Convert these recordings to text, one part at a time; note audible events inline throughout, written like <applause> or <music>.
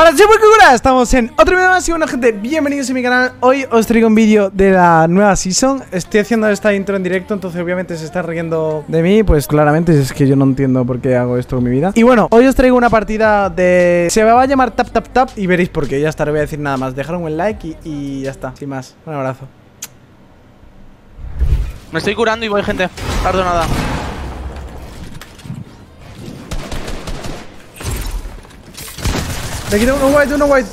Hola chicos. Estamos en otro vídeo más y bueno gente, bienvenidos a mi canal Hoy os traigo un vídeo de la nueva season Estoy haciendo esta intro en directo, entonces obviamente se está riendo de mí Pues claramente es que yo no entiendo por qué hago esto con mi vida Y bueno, hoy os traigo una partida de... Se va a llamar Tap Tap Tap y veréis por qué Ya está, no voy a decir nada más, dejar un buen like y, y ya está, sin más Un abrazo Me estoy curando y voy, gente. Tardo nada. Le quito uno white, uno white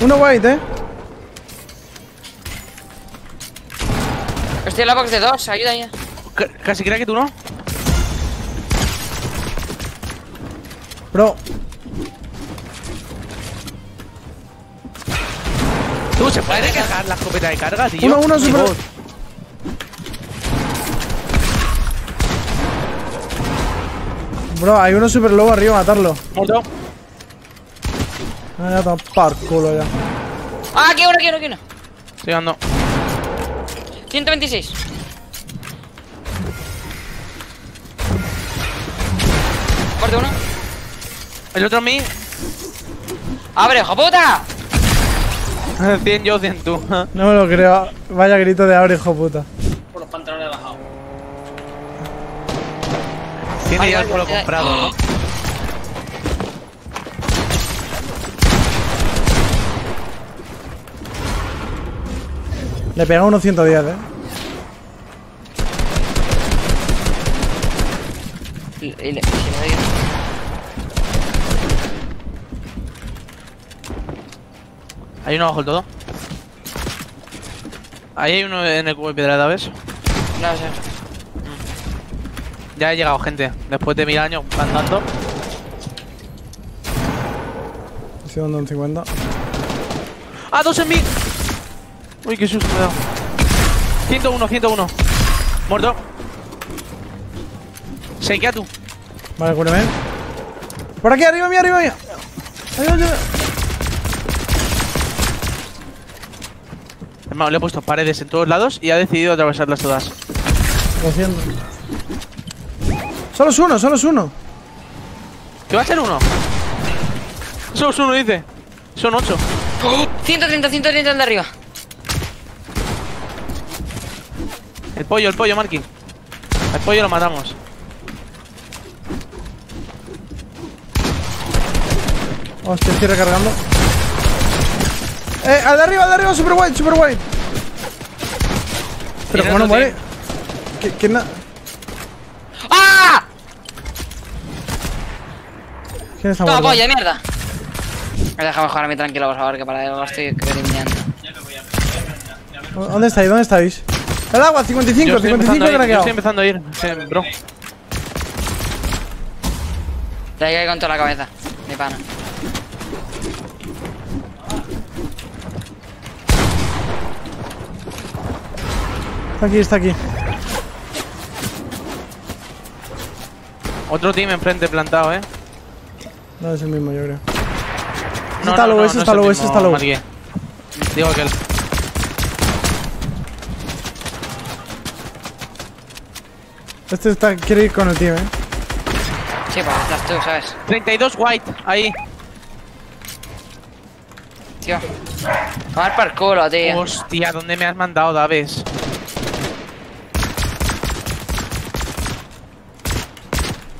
Uno white, eh Estoy en la box de dos, ayuda ya. C- casi creía que tú no. Bro, Tú, ¿se puede recargar la escopeta de carga, tío? Uno, uno, super- bro, hay uno super low arriba, matarlo Muerto. Ah, ya está, par culo ya Ah, aquí uno, aquí uno, aquí uno. Estoy dando. 126. Muerto uno. El otro a mí. ¡Abre, hijo puta! <laughs> 100 yo, 100 tú. No me lo creo. Vaya grito de abre, hijo puta. Por los pantalones bajados. 100 Ay, ya ay, por lo ay, comprado. ¿no? Le pega unos 110, eh. Hay uno abajo del todo. Ahí hay uno en el cubo de piedra, ¿ves? No sé. Ya he llegado, gente. Después de mil años andando. Estoy dando un 50. ¡Ah, dos en mí! Uy, qué susto me dado. 101, 101. Muerto. Se queda tú. Vale, cúreme. Por aquí, arriba mío, arriba. Ayuda, ayuda. Hermano, le he puesto paredes en todos lados y ha decidido atravesarlas todas. Lo siento. Solo es uno, solo es uno. ¿Qué va a ser uno? Solo es uno, dice. Son ocho. 130, 130 el de arriba. El pollo, el pollo, Marky. El pollo lo matamos. Hostia, estoy recargando. Eh, al de arriba, al de arriba, super white, super white. Pero como no muere. ¿Qué, qué na- ¡Ah! ¿Quién está Toma muerto? polla, mierda. Me deja mejor a mí tranquilo, por favor, que para algo estoy eliminando. ¿Dónde estáis? ¿Dónde estáis? El agua, 55, Yo estoy 55 empezando a ir, yo craqueado. estoy empezando a ir, sí, bro. Le hay que ir con toda la cabeza. Mi pana. Está aquí, está aquí. Otro team enfrente plantado, eh. No es el mismo, yo creo. Ese está low, ese es está low, ese está low. Digo que el. Este está, quiere ir con el team, eh. Sí, pues estás tú, ¿sabes? 32 white, ahí. Tío. Tomar por culo, tío. Hostia, ¿dónde me has mandado, Daves?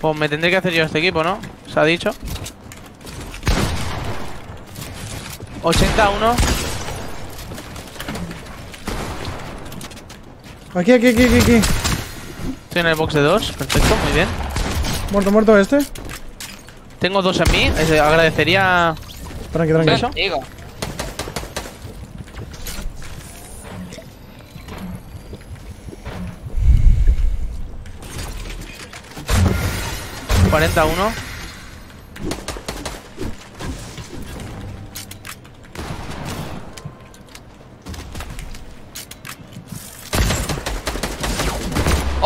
Pues me tendré que hacer yo este equipo, ¿no? Se ha dicho. 81. Aquí, aquí, aquí, aquí, aquí. Estoy en el box de dos. Perfecto, muy bien. Muerto, muerto este. Tengo dos en mí. Agradecería. Tranqui, tranqui. Eso. ¿41?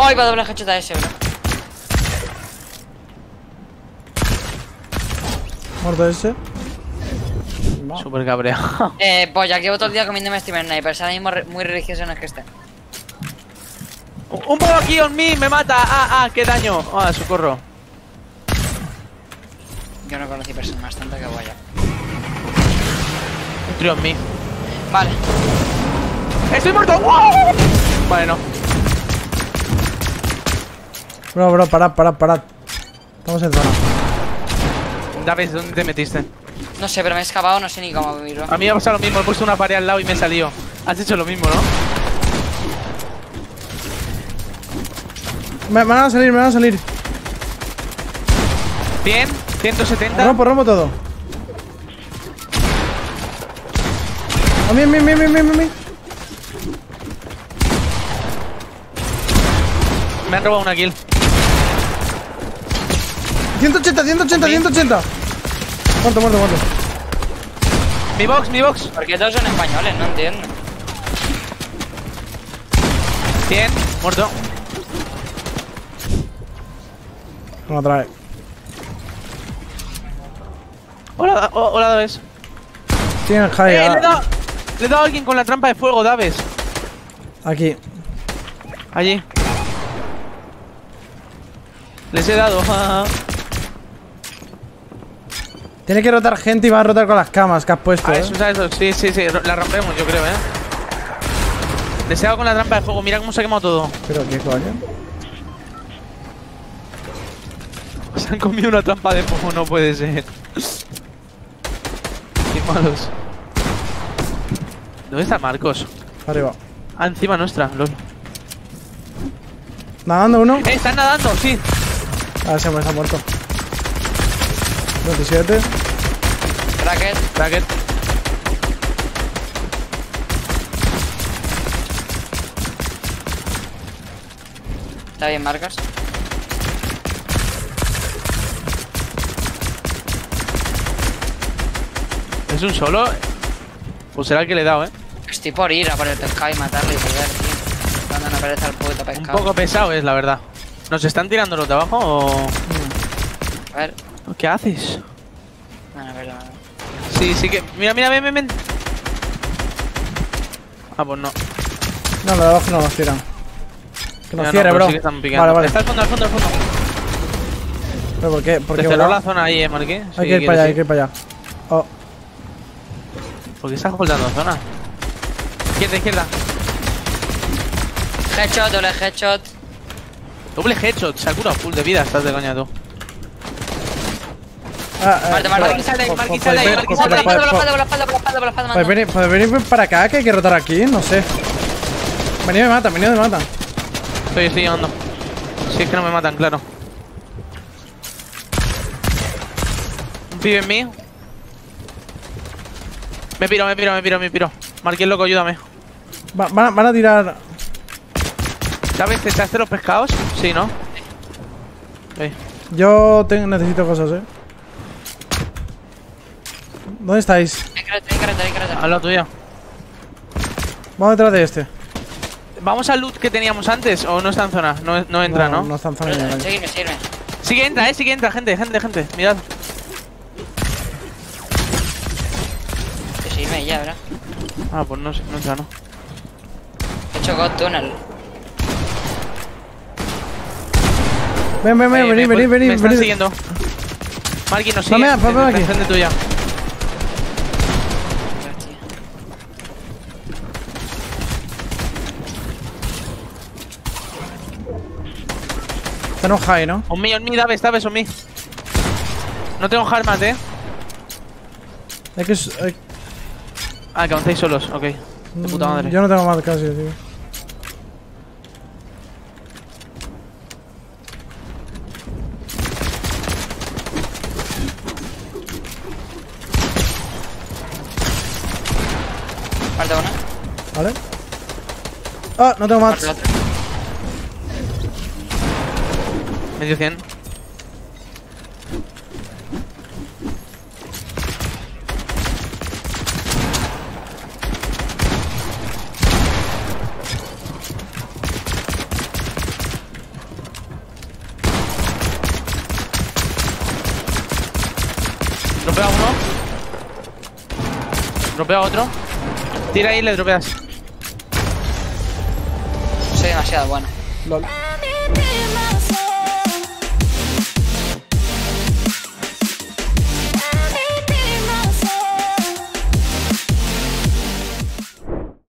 ¡Ay, va a doble hacheta ese, bro! Muerto ese. Súper cabreado. <laughs> Eh, pues ya llevo todo el día comiéndome Steam Snipers. Ahora mismo re- muy religioso no es que esté. Un poco aquí on me, me mata. Ah, ah, qué daño. Ah, socorro. Yo no conocí personas más tontas que vaya. Un trío en mí. Vale. ¡Estoy muerto! ¡Wow! Vale, no. Bro, bro, parad, parad, parad. Estamos en zona. David, ¿dónde te metiste? No sé, pero me he escapado, no sé ni cómo vivirlo. A mí me ha pasado lo mismo, he puesto una pared al lado y me he salido. Has hecho lo mismo, ¿no? Me, me van a salir, me van a salir. Bien, 170. Rompo, rompo todo. A mí, a mí, a mí, a mí, a mí, a mí. Me han robado una kill. 180, 180, A mí. 180. Muerto, muerto, muerto. Mi box, mi box. Porque todos son españoles, no entiendo. 100, muerto. Vamos otra vez. Hola, ho- hola, Daves. Tienen high. Eh, le he ah, dado, le he dado a alguien con la trampa de fuego, Daves. Aquí. Allí. Les he dado. <laughs> Tiene que rotar gente y va a rotar con las camas que has puesto. Ah, eh. eso, eso, sí, sí, sí, la rompemos, yo creo, eh. Dado con la trampa de fuego, mira cómo se ha quemado todo. Pero qué coño. <laughs> Se han comido una trampa de fuego, no puede ser. Qué malos. ¿Dónde está Marcos? Arriba. Ah, encima nuestra, lol. Nadando uno. ¡Eh, están nadando! Sí. Ah, ese hombre está muerto. 27. Bracket. Bracket. Está bien, Marcos. ¿Es un solo? Pues será el que le he dado, eh. Estoy por ir a por el pescado y matarlo y volver, tío. Dando una pereza al puto Un pescado. poco pesado es, la verdad. ¿Nos están tirando los de abajo o...? A ver. ¿Qué haces? Sí, sí que... Mira, mira, ven, ven, ven. Ah, pues no. No, los de abajo no los tiran. Que nos no, cierre, bro. sí vale, vale. Está al fondo, al fondo, al fondo. ¿Pero por qué? ¿Por Te qué cerró la zona ahí, eh, Marqué. Sí, Hay que ir para allá, hay que ir para allá. Oh, ¿Por qué estás holdando zona? Izquierda, izquierda. Headshot, doble headshot. Doble headshot, se ha curado full de vida, estás de coña tú. Ah, eh, la espalda, Podéis mando. venir, para acá, que hay que rotar aquí, no sé. Venid me matan, venid me matan. Estoy, estoy llegando. Si es que no me matan, claro. Un pibe en mí. Me piro, me piro, me piro, me piro. Marqués loco, ayúdame. Va- van, a, van a tirar. ¿Sabes? ¿Te los pescados? Sí, ¿no? Sí. Yo tengo, necesito cosas, eh. ¿Dónde estáis? Hay careta, hay hay careta. A la tuya. Vamos detrás de este. ¿Vamos al loot que teníamos antes o no está en zona? No, no entra, ¿no? No está en zona. Seguirme, seguirme. Sí que entra, eh, sí que entra, gente, gente, gente. Mirad. Que seguirme ya, ¿verdad? Ah, pues no no entra, no. He hecho God Tunnel. Ven, ven, ven, venid, me- venid, Me están siguiendo. Marky nos sigue. Pamea está aquí. tuya. Hostia. Tenemos high, ¿no? On me, on me, Daves, Daves, on me. No tengo hardmat, eh. Hay que. hay- Ah, que avancéis solos, ok. De puta madre. Yo no tengo más casi, tío. Falta una. ¿Vale? Ah, no tengo más. Otra. Medio 100. Dropea uno. Dropea otro. Tira ahí y le dropeas. Soy demasiado bueno. Lol.